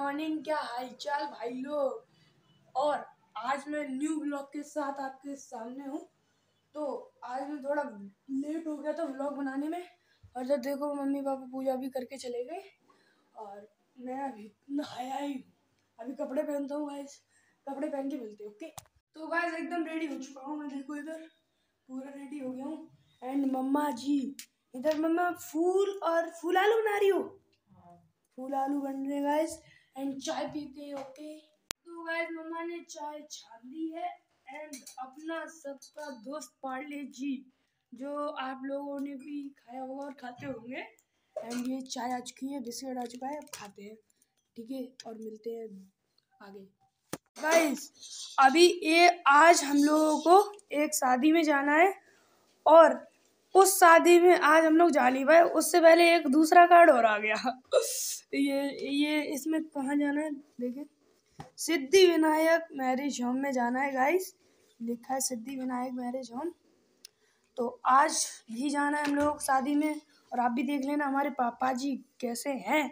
Morning क्या हालचाल भाई लोग? और आज मैं न्यू ब्लॉग के साथ आपके सामने हूँ। तो आज मैं थोड़ा लेट हो गया था ब्लॉग बनाने में। और जब देखो मम्मी पापा पूजा भी करके चले गए। और मैं अभी नहाया ही हूँ। अभी कपड़े पहनता हूँ गाइस कपड़े पहन के मिलते ओके तो गाइस एकदम रेडी हो चुका हूँ मैं देखो इधर। पूरा रेडी हो गया हूँ। एंड मम्मा जी इधर मम्मा फूल और फूल आलू बना रही हो? फूल आलू बन रहे गाइस एंड चाय पीते हैं ओके तो गाइस मम्मा ने चाय छान दी है। एंड अपना सबका दोस्त पार्ले जी, जो आप लोगों ने भी खाया होगा और खाते होंगे। एंड ये चाय आ चुकी है, बिस्किट आ चुका है, अब खाते हैं। ठीक है? और मिलते हैं आगे। गाइस अभी ये आज हम लोगों को एक शादी में जाना है। और उस शादी में आज हम लोग जा नहीं पाए उससे पहले एक दूसरा कार्ड और आ गया। ये ये इसमें कहाँ जाना है? देखें सिद्धि विनायक मैरिज होम में जाना है गाइस लिखा है सिद्धि विनायक मैरिज होम तो आज भी जाना है हम लोग शादी में, और आप भी देख लेना हमारे पापा जी कैसे हैं,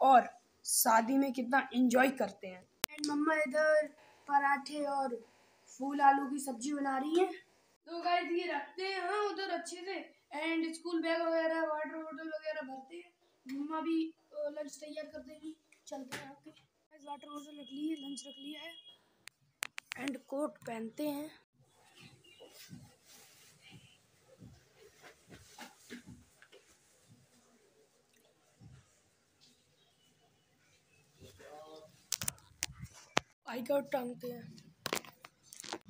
और शादी में कितना एंजॉय करते हैं। एंड मम्मा इधर पराठे और फूल आलू की सब्ज़ी बना रही है। तो गाइस ये रखते उधर अच्छे से एंड स्कूल बैग वगैरह वाटर बोतल वगैरह भरते हैं। मम्मा भी लंच तैयार कर देंगी। चलते हैं गाइस वाटर बोतल रख ली है लंच रख लिया है। एंड कोट पहनते हैं। आई कार्ड टांगते हैं।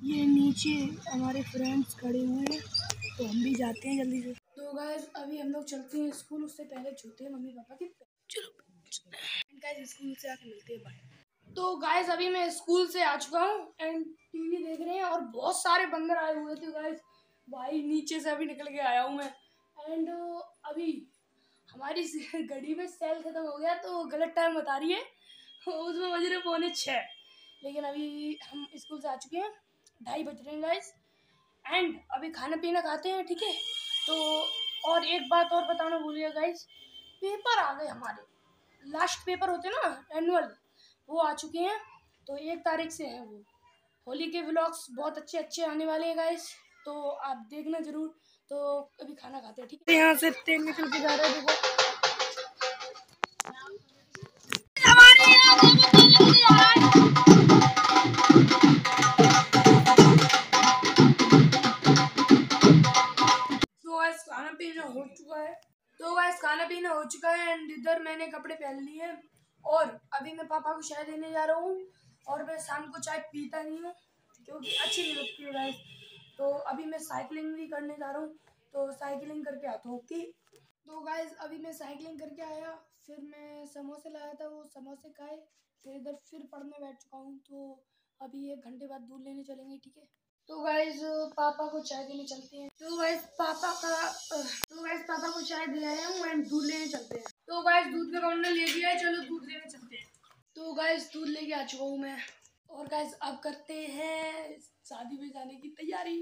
ये नीचे हमारे फ्रेंड्स खड़े हुए हैं। तो हम भी जाते हैं जल्दी से। तो गाइस अभी हम लोग चलते हैं स्कूल, उससे पहले छूते हैं मम्मी पापा के चलो। गाइस स्कूल से आके मिलते हैं बाय तो गाइस अभी मैं स्कूल से आ चुका हूँ एंड टीवी देख रहे हैं, और बहुत सारे बंदर आए हुए थे गाइस भाई, नीचे से अभी निकल के आया हूँ मैं। एंड अभी हमारी घड़ी में सेल खत्म हो गया तो गलत टाइम बता रही है। उसमें बज रहे पौने छः लेकिन अभी हम स्कूल से आ चुके हैं। ढाई बज रहे हैं गाइस एंड अभी खाना पीना खाते हैं, ठीक है? तो और एक बात और बताना भूल गया गाइस पेपर आ गए हमारे। लास्ट पेपर होते ना एनुअल वो आ चुके हैं। तो एक तारीख से है वो। होली के व्लॉग्स बहुत अच्छे अच्छे आने वाले हैं गाइस तो आप देखना ज़रूर। तो अभी खाना खाते हैं, ठीक है? यहाँ से तेल निकल के जा रहा है, देखो। हो चुका है। तो गैस खाना पीना हो चुका है एंड इधर मैंने कपड़े पहन लिए और अभी मैं पापा को चाय देने जा रहा हूँ। और मैं शाम को चाय पीता नहीं हूँ, क्योंकि अच्छी नहीं लगती है गैस तो अभी मैं साइकिलिंग भी करने जा रहा हूँ। तो साइकिलिंग करके आता हूँ ओके तो गाइज़ अभी मैं साइकिलिंग करके आया। फिर मैं समोसे लाया था, वो समोसे खाए। फिर इधर फिर पढ़ने बैठ चुका हूँ। तो अभी एक घंटे बाद दूध लेने चलेंगे, ठीक है? तो गाइज़ पापा को चाय देने चलते हैं। तो गाइज़ पापा का तो गाइज़ पापा को चाय दे आया हूँ एंड दूध लेने चलते हैं। तो गाइज़ दूध का काउंटर ले दिया है चलो दूध लेने चलते हैं। तो गाइज़ दूध लेके आ चुका हूँ मैं। और गाइज़ अब करते हैं शादी में जाने की तैयारी।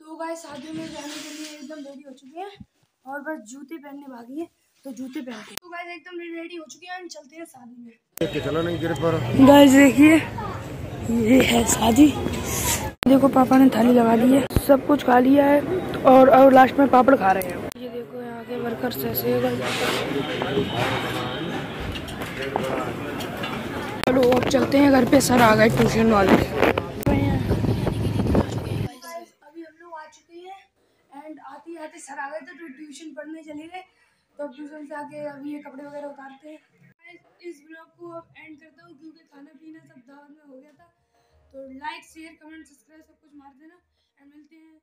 तो गाइज़ शादी में जाने के लिए एकदम रेडी हो चुके हैं। और बस जूते पहनने भागी है तो जूते पहनते तो गाइज़ एकदम रेडी हो चुके हैं चलते हैं शादी में। चलो नहीं गिर पर गाइज़ देखिए। ये है शादी। देखो पापा ने थाली लगा ली है, सब कुछ खा लिया है और और लास्ट में पापड़ खा रहे हैं। ये देखो यहाँ के वर्कर्स ऐसे चलो अब चलते हैं, घर पे सर आ गए ट्यूशन वाले। सर आ गए तो ट्यूशन पढ़ने चले गए। तो ट्यूशन से आके अभी ये कपड़े वगैरह उतारते हैं। इस ब्लॉग को अब एंड करता हूँ क्योंकि खाना पीना में हो गया था। तो लाइक शेयर कमेंट सब्सक्राइब सब कुछ मार देना। एंड मिलते हैं।